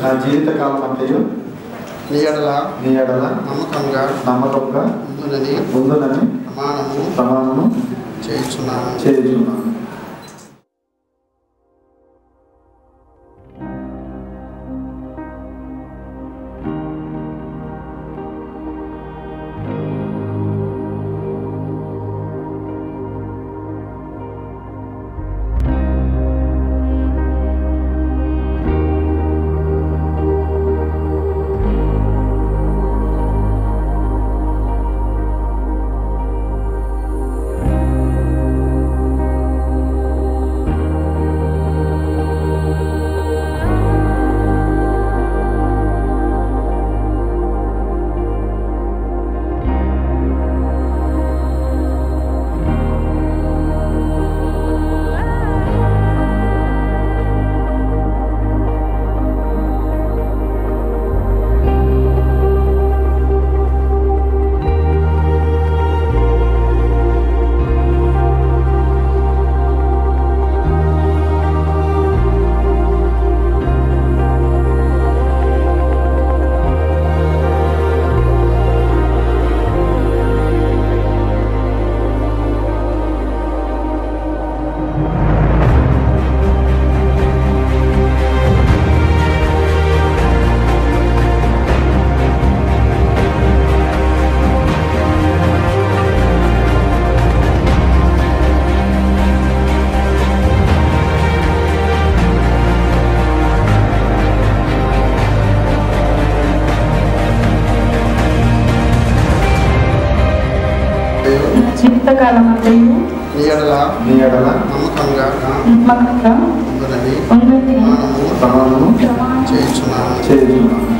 నా జీవితకాలం అంతయు నీ ఎడల నీ ఎడల నమ్మకంగా నమ్మకంగా ఉందని ఉందని ప్రమాణము ప్రమాణము చేయించున్నాను. చేయుచున్నాను. జీవితకాలం అంతయు నీ ఎడల నీ ఎడల నమ్మకంగా నమ్మకంగా ఉందని ఉందని ప్రమాణము చేయించున్నాను చేయుచున్నాను